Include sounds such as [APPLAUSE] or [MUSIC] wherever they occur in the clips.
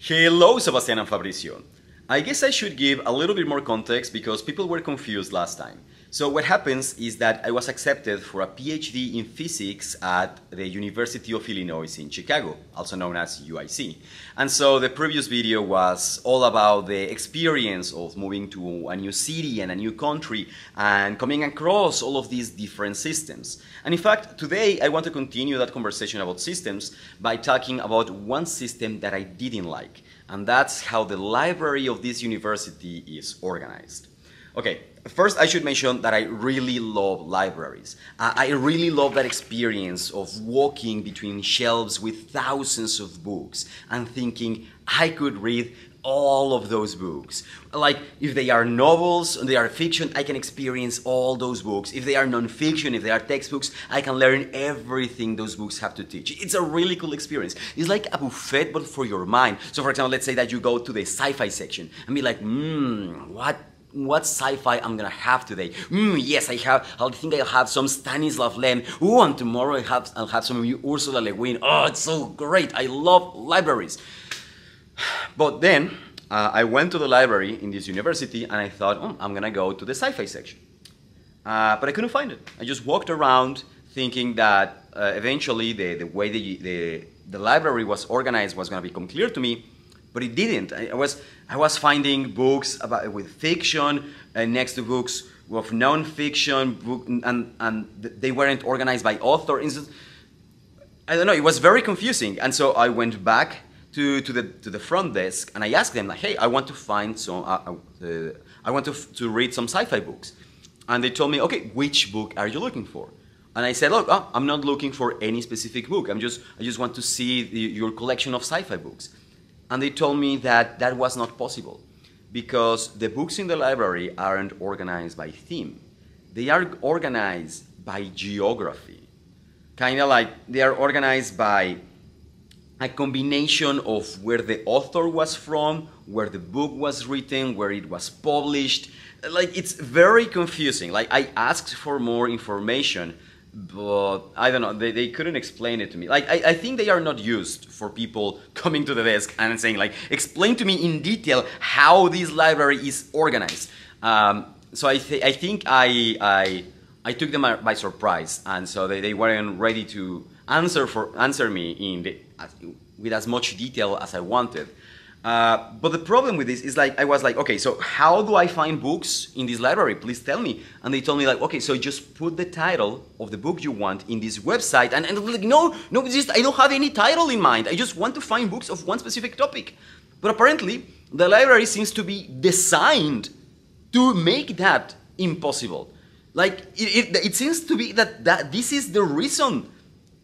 Hello, Sebastian and Fabrizio. I guess I should give a little bit more context because people were confused last time. So what happens is that I was accepted for a PhD in physics at the University of Illinois in Chicago, also known as UIC. And so the previous video was all about the experience of moving to a new city and a new country and coming across all of these different systems. And in fact, today I want to continue that conversation about systems by talking about one system that I didn't like. And that's how the library of this university is organized. Okay, first I should mention that I really love libraries. I really love that experience of walking between shelves with thousands of books and thinking I could read all of those books. Like, if they are novels, they are fiction, I can experience all those books. If they are non-fiction, if they are textbooks, I can learn everything those books have to teach. It's a really cool experience. It's like a buffet, but for your mind. So, for example, let's say that you go to the sci-fi section and be like, hmm, what what sci-fi I'm gonna have today. Mm, yes, I have. I think I'll have some Stanislav Lem. Ooh, and tomorrow I have, I'll have some Ursula Le Guin. Oh, it's so great. I love libraries. But then uh, I went to the library in this university and I thought, oh, I'm gonna go to the sci-fi section. Uh, but I couldn't find it. I just walked around thinking that uh, eventually the, the way the, the, the library was organized was gonna become clear to me but it didn't. I was I was finding books about with fiction uh, next to books with non-fiction, book, and and they weren't organized by author. I don't know. It was very confusing, and so I went back to, to the to the front desk and I asked them like, hey, I want to find some. Uh, uh, I want to to read some sci-fi books, and they told me, okay, which book are you looking for? And I said, look, oh, I'm not looking for any specific book. I'm just I just want to see the, your collection of sci-fi books. And they told me that that was not possible because the books in the library aren't organized by theme. They are organized by geography. Kind of like they are organized by a combination of where the author was from, where the book was written, where it was published. Like it's very confusing. Like I asked for more information but I don't know, they, they couldn't explain it to me. Like, I, I think they are not used for people [LAUGHS] coming to the desk and saying, like, explain to me in detail how this library is organized. Um, so I, th I think I, I, I took them by surprise, and so they, they weren't ready to answer, for, answer me in the, with as much detail as I wanted. Uh, but the problem with this is like I was like, okay, so how do I find books in this library? Please tell me. And they told me like, okay, so just put the title of the book you want in this website. And, and like, no, no, just I don't have any title in mind. I just want to find books of one specific topic. But apparently, the library seems to be designed to make that impossible. Like it, it, it seems to be that, that this is the reason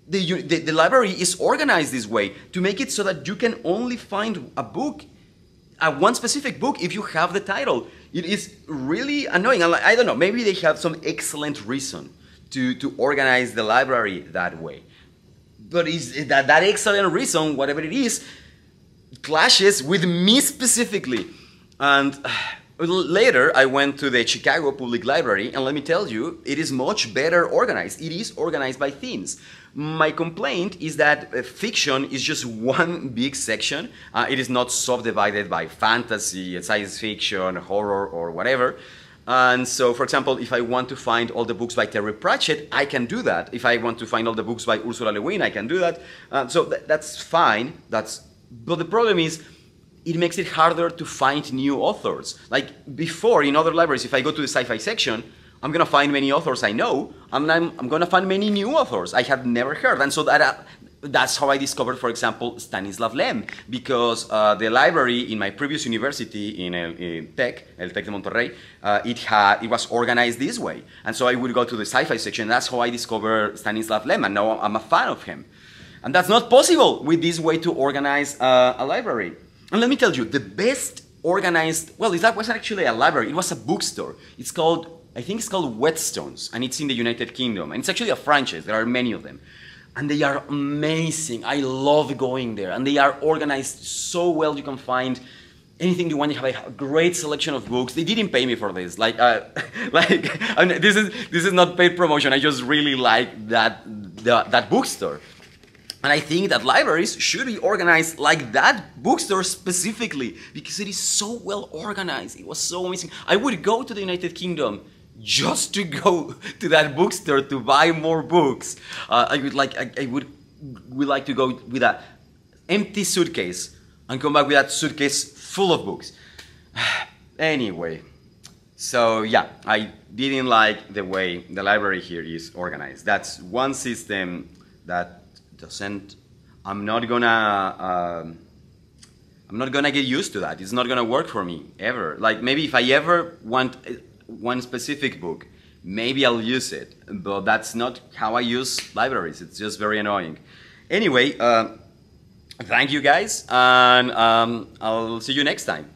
the, the, the, library is organized this way to make it so that you can only find a book, a one specific book, if you have the title. It is really annoying. I don't know, maybe they have some excellent reason to, to organize the library that way. But is that, that excellent reason, whatever it is, clashes with me specifically. And [SIGHS] later, I went to the Chicago Public Library, and let me tell you, it is much better organized. It is organized by themes. My complaint is that uh, fiction is just [LAUGHS] one big section. Uh, it is not subdivided by fantasy, science fiction, horror, or whatever. And so, for example, if I want to find all the books by Terry Pratchett, I can do that. If I want to find all the books by Ursula Le Guin, I can do that. Uh, so th that's fine. That's, but the problem is, it makes it harder to find new authors. Like before, in other libraries, if I go to the sci-fi section, I'm gonna find many authors I know, and I'm, I'm gonna find many new authors I have never heard. And so that, uh, that's how I discovered, for example, Stanislav Lem, because uh, the library in my previous university in, El, in Tech, El Tec de Monterrey, uh, it, had, it was organized this way. And so I would go to the sci-fi section. That's how I discovered Stanislav Lem, and now I'm a fan of him. And that's not possible with this way to organize uh, a library. And let me tell you, the best organized, well, that was actually a library, it was a bookstore. It's called I think it's called Waterstones, and it's in the United Kingdom. And it's actually a franchise, there are many of them. And they are amazing. I love going there. And they are organized so well, you can find anything you want. You have a great selection of books. They didn't pay me for this. Like, uh, [LAUGHS] like [LAUGHS] I mean, this is this is not paid promotion. I just really like that the, that bookstore. And I think that libraries should be organized like that bookstore specifically because it is so well organized. It was so amazing. I would go to the United Kingdom just to go [LAUGHS] to that bookstore to buy more books. Uh, I would like I, I would would like to go with a empty suitcase and come back with that suitcase full of books. [SIGHS] anyway, so yeah, I didn't like the way the library here is organized. That's one system that doesn't. I'm not gonna. Um, I'm not gonna get used to that. It's not gonna work for me ever. Like maybe if I ever want one specific book, maybe I'll use it. But that's not how I use libraries. It's just very annoying. Anyway, uh, thank you guys, and um, I'll see you next time.